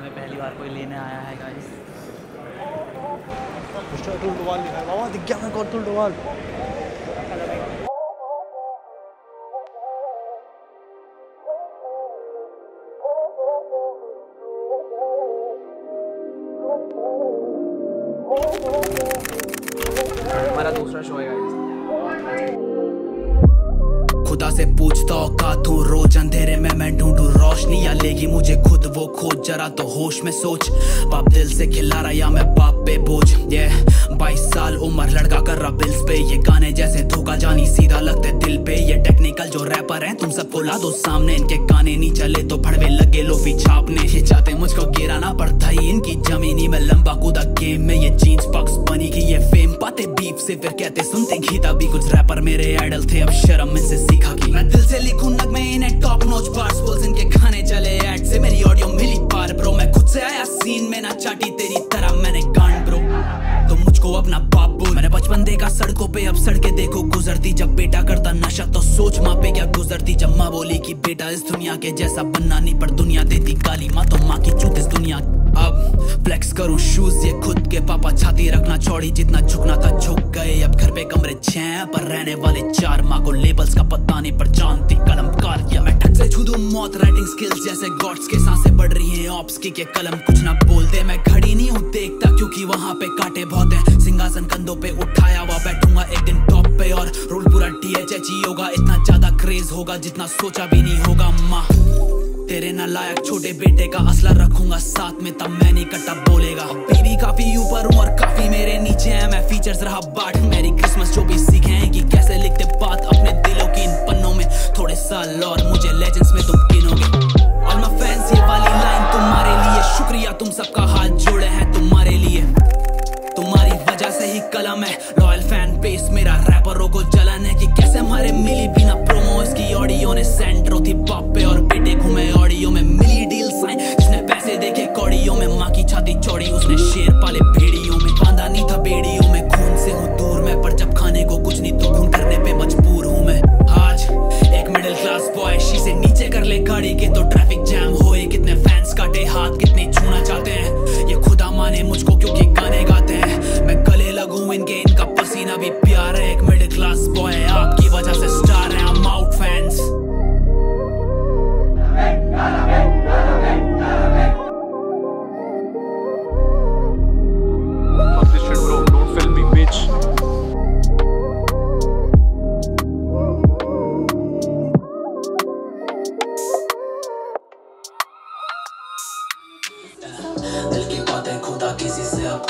हमें पहली बार कोई लेने आया है गाइस अतुल डोवाल लिखा है। बाबा दिख गया मेरे को अतुल डोवाल। हमारा दूसरा शो है गाइस खुदा से पूछता औकात हूँ रोज अंधेरे में मैं ढूंढू रोशनी या लेगी मुझे खुद वो खोज, जरा तो होश में सोच। बाप दिल से खिला रहा या मैं बाप पे बोझ। ये बाईस साल उम्र लड़का कर रहा बिल्स पे ये गाने जैसे धोखा जानी सीधा लगते दिल पे ये टेक्निकल जो रैपर हैं, तुम सबको ला दो सामने। इनके गाने नहीं चले तो फड़वे लगे लोफी छापने। ये चाहते मुझको गिराना पड़ता ही इनकी जमीनी में। लंबा कूदा गेम में ये जीन्स बॉक्स बनी की ये फेम पाते बीफ से। फिर कहते, सुनते गीता भी कुछ रैपर मेरे आइडल थे। अब शर्म इनसे सीखा की मैं दिल से लिखूं नगमे इन्हें टॉप नोच पार्ट्स बोल्स इनके गाने पे अब सड़कें देखो गुजरती। जब बेटा करता नशा तो सोच माँ पे क्या गुजरती। जब माँ बोली कि बेटा, इस दुनिया के जैसा बनना नहीं, पर दुनिया देती गाली माँ तो माँ की चूत इस दुनिया। अब फ्लेक्स करूँ शूज़ ये खुद के पापा छाती रखना चौड़ी जितना झुकना था झुक गए, अब घर पे कमरे छह पर रहने वाले चार माँ को लेबल्स का पता नहीं, पर जानती कलमकार किया। मैं ठग से छू मौत राइटिंग स्किल्स जैसे गॉड्स के साँसें बढ़ रही हैं। ऑप्स की के कलम कुछ ना बोलते, मैं खड़ी नहीं हूँ देखता, क्योंकि वहाँ पे कांटे बहुत हैं। सिंहासन कंधों पे उठाया डीएचएच होगा, इतना ज़्यादा क्रेज होगा, जितना सोचा भी नहीं होगा। माँ, तेरे ना लायक छोटे बेटे का असला रखूँगा साथ में, तब मैं नहीं कट्टा बोलेगा। बीवी काफ़ी ऊपर हूँ और काफ़ी मेरे नीचे है। मैं फीचर्स रहा बाट, मेरी क्रिसमस जो भी सीखे हैं कि कैसे लिखते बात अपने दिलों की इन पन्नों में। थोड़े साल और मुझे लेजेंड्स में तुम गिनोगे। और मैं फैंस ये वाली लाइन तुम्हारे लिए शुक्रिया, तुम सबका से नीचे कर ले गाड़ी के तो ट्रैफ़िक जैम होए। कितने फैंस काटे हाथ, कितने छूना चाहते हैं। ये खुदा माने मुझको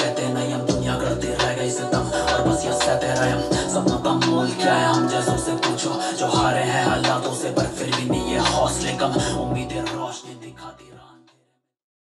कहते नहीं, हम दुनिया करते रह गई, सितम और बस यह सहते रहे हम। सपनों का मोल क्या है, हम जैसों से पूछो, जो हारे हैं हल